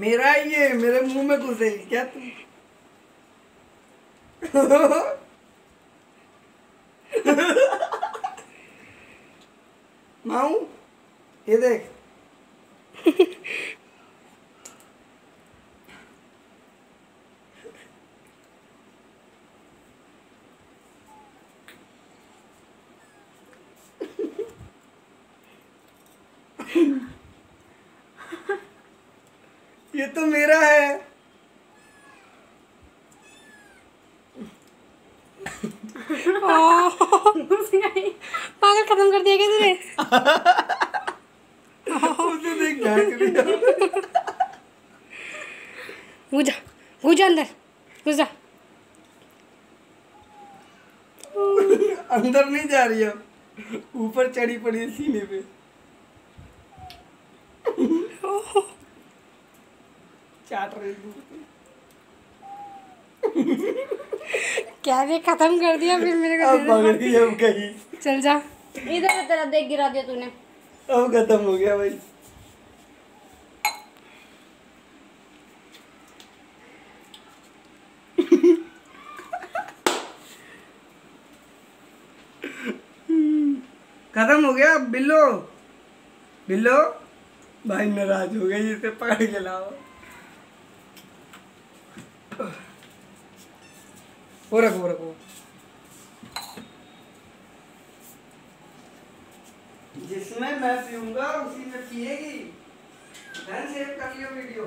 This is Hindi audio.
मेरा है मेरे मुँह में घुसेगी क्या तू माऊ ये देख। ये तो मेरा है। पागल खत्म कर दिया क्या तूने? उसे देख झाँक लिया घुस जा घुस जा अंदर घुस जा। अंदर नहीं जा रही अब। ऊपर चढ़ी पड़ी है सीने पे। चाट रही दूर क्या रे खत्म कर दिया फिर मेरे को अब पकड़ दे। गई अब कहीं। चल जा। इधर तेरा देख गिरा दिया तूने। अब खत्म हो गया भाई। खत्म हो गया बिल्लो। बिल्लो। भाई नाराज़ हो गई इसे पकड़ के लाओ। वो रखो वो रखो। जिसमें मैं पीऊँगा, उसी में पिएगी। ध्यान सेव कर लियो वीडियो।